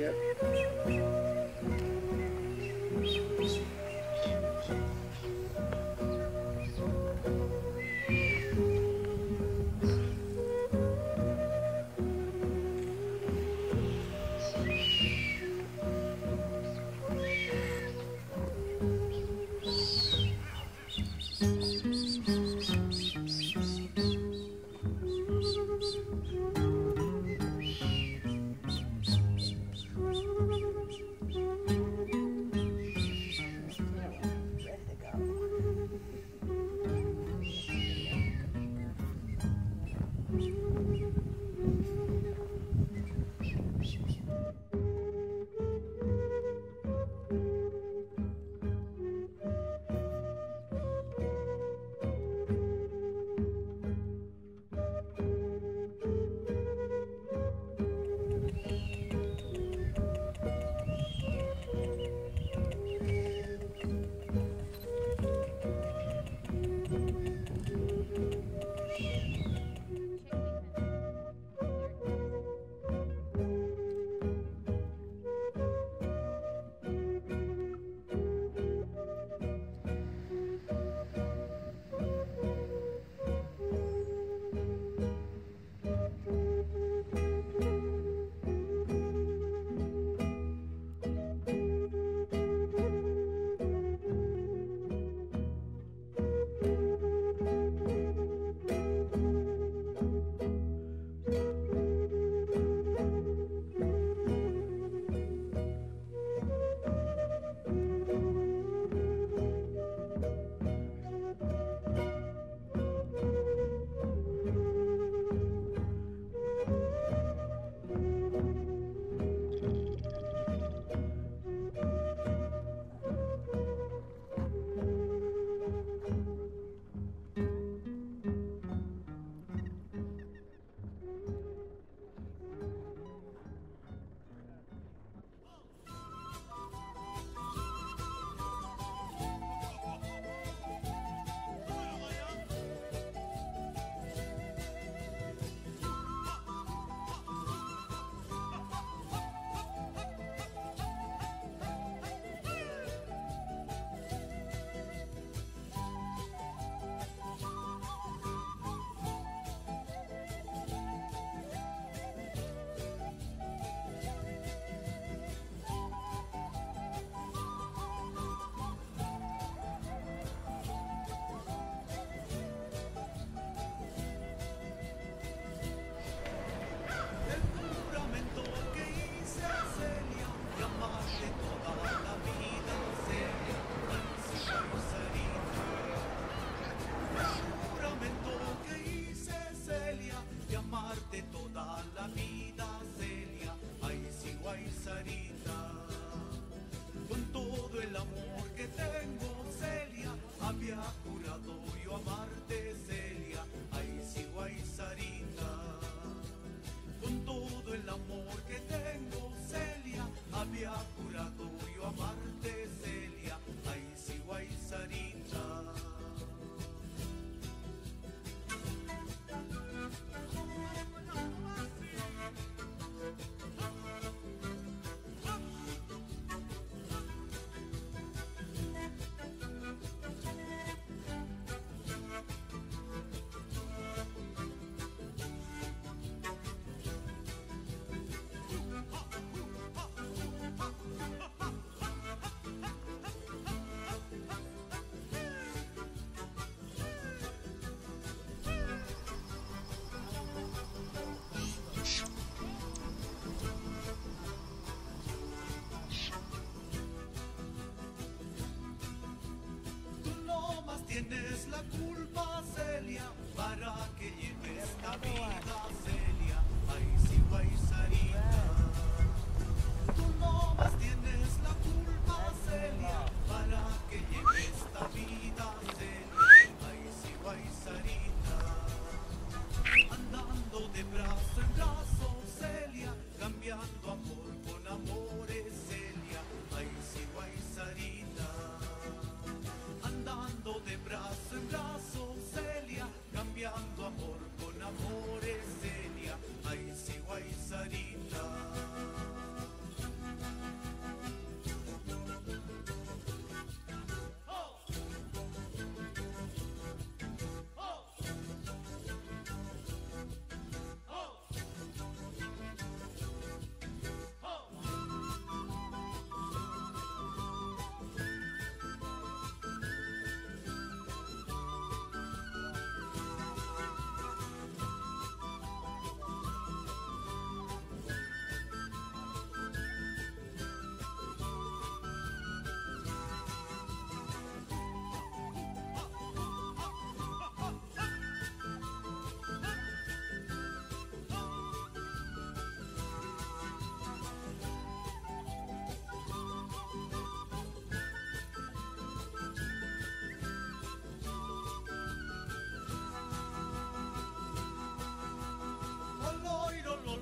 Yep. 까비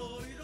oh